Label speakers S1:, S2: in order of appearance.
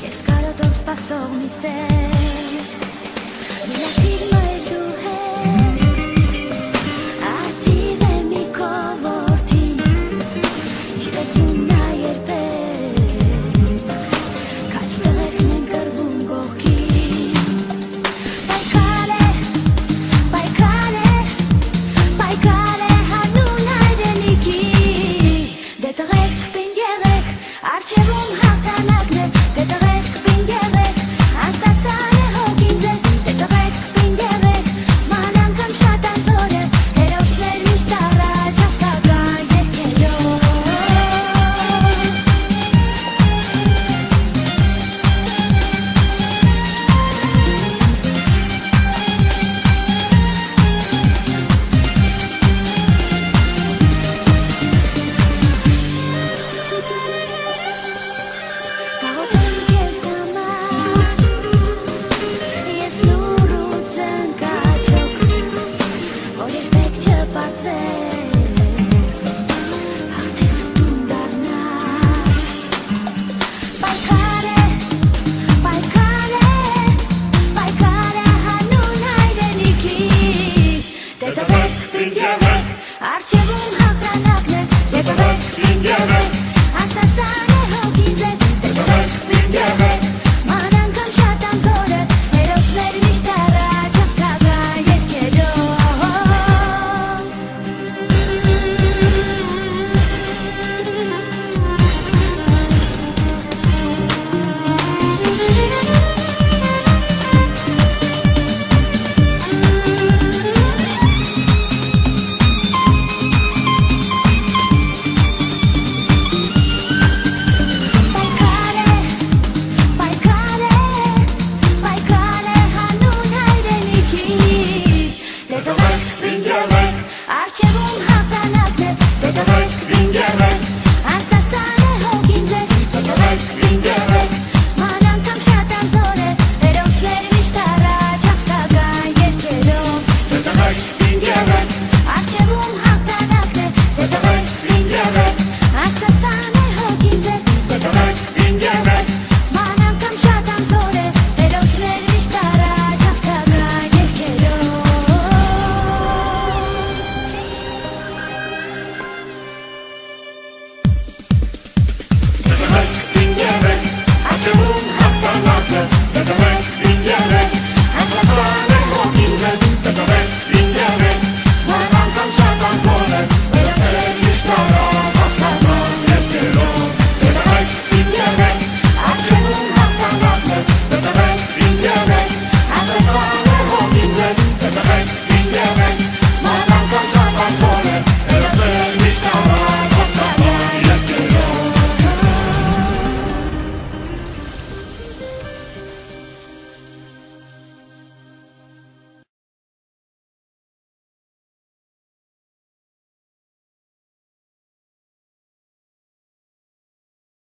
S1: Qu'est-ce qu'à l'autre se passe au from high. Արչևում հաղթանակն է, դեպվեք, մին երեք, ասասան